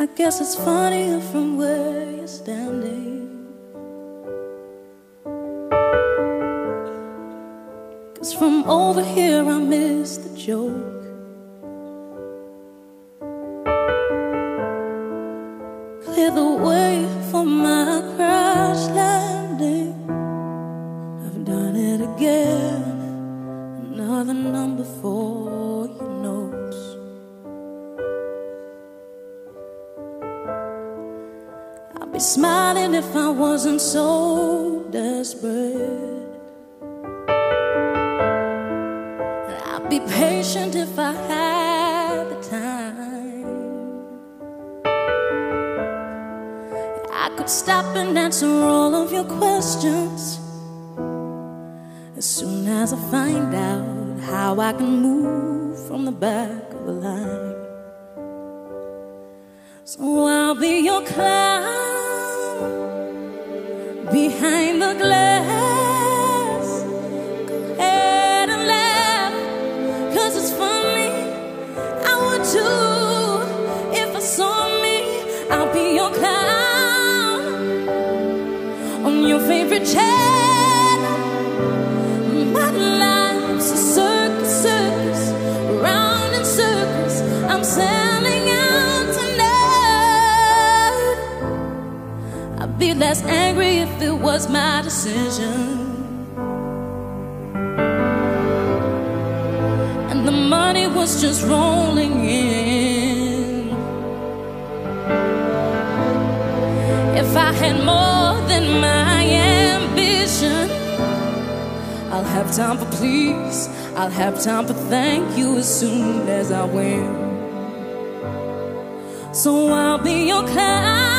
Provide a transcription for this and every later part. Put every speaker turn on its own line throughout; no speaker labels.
I guess it's funnier from where you're standing. Cause from over here I miss the joke. Clear the way for my crash landing. I've done it again. Another number for your notes. I'd be smiling if I wasn't so desperate. I'd be patient if I had the time. I could stop and answer all of your questions as soon as I find out how I can move from the back of the line. So I'll be your clown behind the glass. Go ahead and laugh, cause it's funny. I would too if I saw me. I'll be your clown on your favorite channel. Be less angry if it was my decision. And the money was just rolling in. If I had more than my ambition, I'll have time for please. I'll have time for thank you as soon as I win. So I'll be your clown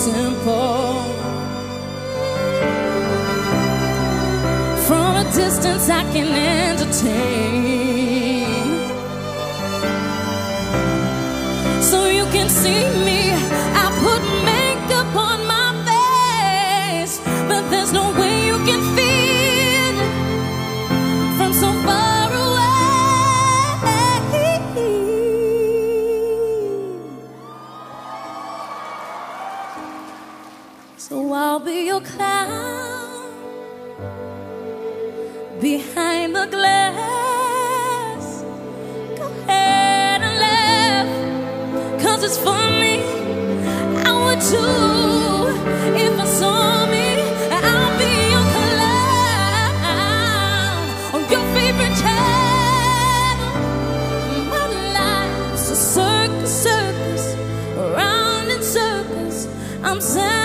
simple. From a distance, I can entertain. So you can see me. So I'll be your clown behind the glass. Go ahead and laugh, cause it's funny. I would too if I saw me. I'll be your clown on your favorite channel. My life's a circus, circus, around in. I'm sad.